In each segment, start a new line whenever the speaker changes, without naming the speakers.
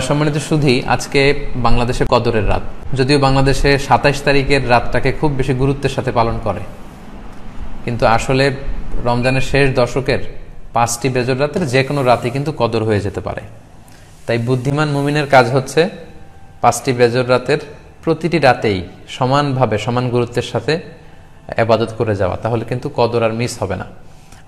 সম্মানিত সুধী, আজকে বাংলাদেশে কদরের রাত। যদিও বাংলাদেশে সাতাইশ তারিখের রাতটাকে খুব বেশি গুরুত্বের সাথে পালন করে। কিন্তু আসলে রমজানের শেষ দশকের পাঁচটি বেজর রাতের যে কোনো রাতে কিন্তু কদর হয়ে যেতে পারে। তাই বুদ্ধিমান মুমিনের কাজ হচ্ছে পাঁচটি বেজর রাতের প্রতিটি রাতেই সমানভাবে, সমান গুরুত্বের সাথে আবাদত করে যাওয়া। তাহলে কিন্তু কদর আর মিস হবে না।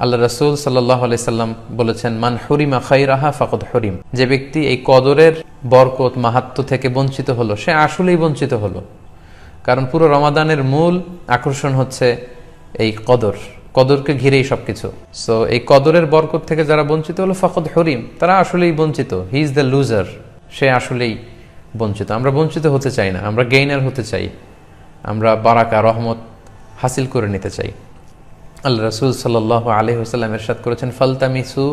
আল্লাহ রসুল সাল্লাহ সাল্লাম বলেছেন, মান হরিমা খাইরাহা ফাকদ হরিম। যে ব্যক্তি এই কদরের বরকত মাহাত্ম থেকে বঞ্চিত হলো, সে আসলেই বঞ্চিত হলো। কারণ পুরো রমাদানের মূল আকর্ষণ হচ্ছে এই কদর। কদরকে ঘিরেই সবকিছু। সো এই কদরের বরকত থেকে যারা বঞ্চিত হলো, ফকদ হরিম, তারা আসলেই বঞ্চিত। হি ইজ দ্য লুজার সে আসলেই বঞ্চিত। আমরা বঞ্চিত হতে চাই না। আমরা গেইনার হতে চাই। আমরা বারাকা, রহমত হাসিল করে নিতে চাই। আল্লাহ রসুল সাল্লাহ আলহি হাসাল্লাম এরশাদ করেছেন, ফালতামিসু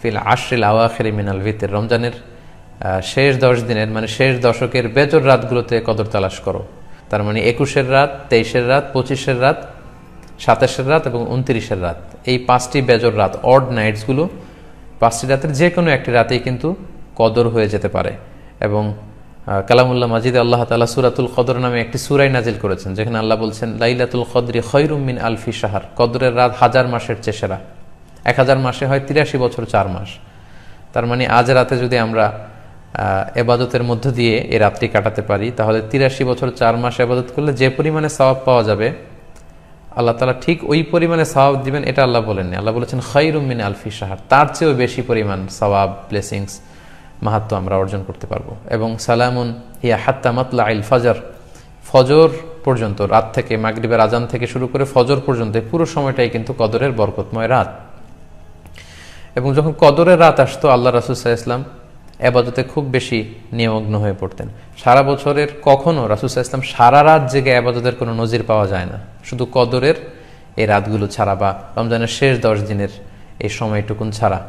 ফিল আশরিল আওয়াখের মিনাল ভিতের রমজানের শেষ দশ দিনের মানে শেষ দশকের বেজর রাতগুলোতে কদর তালাশ করো। তার মানে একুশের রাত, তেইশের রাত, পঁচিশের রাত, সাতাশের রাত এবং উনত্রিশের রাত। এই পাঁচটি বেজর রাত অড নাইটসগুলো পাঁচটি রাতের যে কোনো একটি রাতেই কিন্তু কদর হয়ে যেতে পারে এবং কালামুল্লাহ মাজিদ আল্লাহ তালা সুরাতুল কদর নামে একটি সুরাই নাজিল করেছেন, যেখানে আল্লাহ বলছেন, লাইলাতুল কদরি খৈরুমিন আলফি সাহার কদরের রাত হাজার মাসের চেসেরা এক হাজার মাসে হয় তিরাশি বছর চার মাস। তার মানে আজ রাতে যদি আমরা এবাদতের মধ্য দিয়ে এই রাত্রি কাটাতে পারি, তাহলে তিরাশি বছর চার মাস এবাদত করলে যে পরিমাণে সওয়াব পাওয়া যাবে, আল্লাহ তালা ঠিক ওই পরিমাণে সওয়াব দিবেন, এটা আল্লাহ বলেননি। আল্লাহ বলেছেন খৈরুমিন আলফি সাহার তার চেয়েও বেশি পরিমাণ সওয়াব, ব্লেসিংস মাহাত্ম আমরা অর্জন করতে পারব। এবং সালামুন হিয়া হাত্তা মাতলা আইল ফাজার। ফজর পর্যন্ত, রাত থেকে মাগরিবের আজান থেকে শুরু করে ফজর পর্যন্ত পুরো সময়টাই কিন্তু কদরের বরকতময় রাত। এবং যখন কদরের রাত আসতো, আল্লাহ রাসুসাহ ইসলাম আবাদতে খুব বেশি নিয়মগ্ন হয়ে পড়তেন। সারা বছরের কখনো রাসুসাহ ইসলাম সারা রাত জেগে আবাদতের কোনো নজির পাওয়া যায় না। শুধু কদরের এই রাতগুলো ছাড়া বা রমজানের শেষ দশ দিনের এই সময়টুকুন ছাড়া।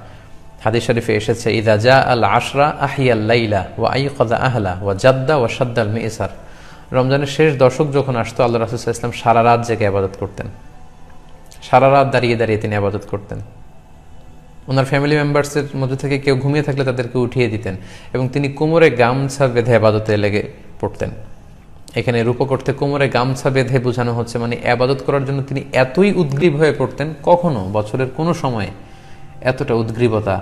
হাদিস শরীফে এসেছে, ইদা জা আল আশরা আহিয়াল লাইলা ওয়া আই কদা আহলা ওয়া জাদ্দা ওয়া সাদ্দাল মিসার রমজানের শেষ দশক যখন আসতো, আল্লাহ রাসুসাহ ইসলাম সারা রাত জেগে আবাদত করতেন। সারা রাত দাঁড়িয়ে দাঁড়িয়ে তিনি আবাদত করতেন। ওনার ফ্যামিলি মেম্বার্সের মধ্যে থেকে কেউ ঘুমিয়ে থাকলে তাদেরকে উঠিয়ে দিতেন এবং তিনি কোমরে গামছা বেঁধে আবাদতে লেগে পড়তেন। এখানে রূপকর্থে কোমরে গামছা বেঁধে বোঝানো হচ্ছে মানে আবাদত করার জন্য তিনি এতই উদ্গ্রীব হয়ে পড়তেন কখনো বছরের কোনো সময়ে এতটা উদ্গ্রীবতা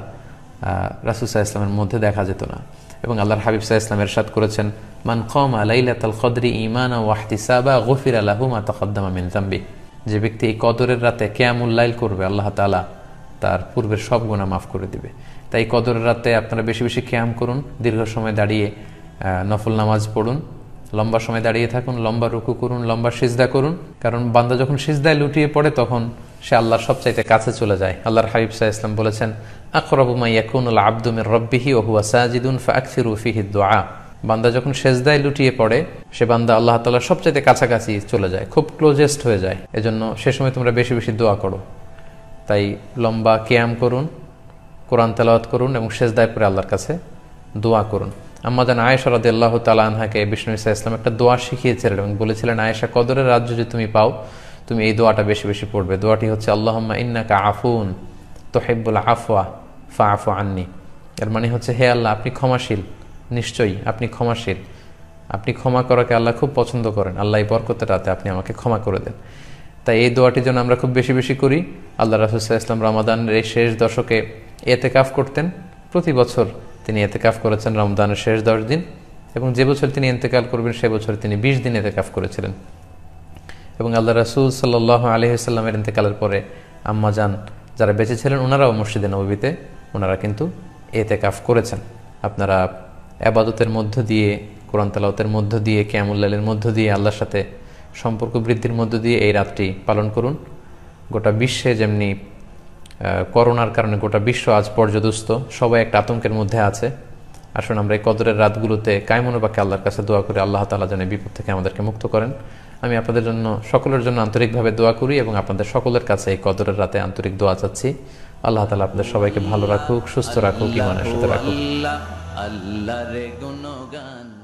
রাসুসাহ ইসলামের মধ্যে দেখা যেত না। এবং আল্লাহর হাবিব সাহা ইসলাম এরশাদ করেছেন, মান কম আলাইলাতাল কদরি ইমানা ওয়াহতিসাবা গফির আলাহু মা তকদ্দামা মিন জাম্বি যে ব্যক্তি এই কদরের রাতে কেয়ামুল্লাইল করবে, আল্লাহ তাআলা তার পূর্বের সব গুণা মাফ করে দিবে। তাই কদরের রাতে আপনারা বেশি বেশি ক্যাম করুন, দীর্ঘ সময় দাঁড়িয়ে নফল নামাজ পড়ুন, লম্বা সময় দাঁড়িয়ে থাকুন, লম্বা রুকু করুন, লম্বা সিজদা করুন। কারণ বান্দা যখন সিজদায় লুটিয়ে পড়ে, তখন সে আল্লাহর সবচাইতে কাছে চলে যায়। আল্লাহর হাবিব সাহা ইসলাম বলেছেন আকরবুমা ইয়াকুনুল আব্দুমের রব্বিহি ও হুয়া সাজিদুন ফাকসিরু ফিহি দোয়া। বান্দা যখন সেজদায় লুটিয়ে পড়ে, সে বান্দা আল্লাহ তাল্লাহ সবচাইতে কাছাকাছি চলে যায়, খুব ক্লোজেস্ট হয়ে যায়। এজন্য সে সময় তোমরা বেশি বেশি দোয়া করো। তাই লম্বা কেয়াম করুন, কোরআন তেলাওয়াত করুন এবং শেষদায় পরে আল্লাহর কাছে দোয়া করুন। আম্মা জান আয়েশা রাদি আল্লাহ তালা আনহাকে বিষ্ণু ইসা ইসলাম একটা দোয়া শিখিয়েছিলেন এবং বলেছিলেন, আয়েশা, কদরের রাজ্য যদি তুমি পাও তুমি এই দোয়াটা বেশি বেশি পড়বে। দোয়াটি হচ্ছে, আল্লাহম্মা ইন্নাকা আফুন তোহেব্বুল আফওয়া ফা আফু আন্নি। এর মানে হচ্ছে, হে আল্লাহ, আপনি ক্ষমাশীল। নিশ্চয়ই আপনি ক্ষমাশীল। আপনি ক্ষমা করাকে আল্লাহ খুব পছন্দ করেন। আল্লাহ বরকতের রাতে আপনি আমাকে ক্ষমা করে দেন। তাই এই দোয়াটির যেন আমরা খুব বেশি বেশি করি। আল্লাহ রাসুসাহ ইসলাম রমাদানের এই শেষ দশকে এতেকাফ করতেন। প্রতি বছর তিনি এতে এতেকাফ করেছেন, রমদানের শেষ দশ দিন। এবং যে বছর তিনি এতেকাল করবেন, সে বছর তিনি বিশ দিন এতেকাফ করেছিলেন। এবং আল্লাহ রাসুল সাল্লাহ আলহিসাল্লামের ইন্তেকালের পরে আম্মা যান, যারা বেঁচে ছিলেন ওনারাও মসজিদে নবীতে ওনারা কিন্তু এতে কাফ করেছেন। আপনারা আবাদতের মধ্য দিয়ে, কোরআন তালাওতের মধ্য দিয়ে ক্যামুল্লালের মধ্য দিয়ে, আল্লাহর সাথে সম্পর্ক বৃদ্ধির মধ্য দিয়ে এই রাতটি পালন করুন। গোটা বিশ্বে যেমনি করোনার কারণে গোটা বিশ্ব আজ পর্যদুস্ত, সবাই একটা আতঙ্কের মধ্যে আছে। আসুন আমরা এই কদরের রাতগুলোতে কায়মনোবাকে আল্লাহর কাছে দোয়া করে আল্লাহ তালা যেন বিপদ থেকে আমাদেরকে মুক্ত করেন। আমি আপনাদের জন্য, সকলের জন্য আন্তরিকভাবে দোয়া করি এবং আপনাদের সকলের কাছে এই কদরের রাতে আন্তরিক দোয়া চাচ্ছি। আল্লাহ তালা আপনাদের সবাইকে ভালো রাখুক, সুস্থ রাখুক ইমানের সাথে রাখুক।
আল্লাহ রে গুণগান।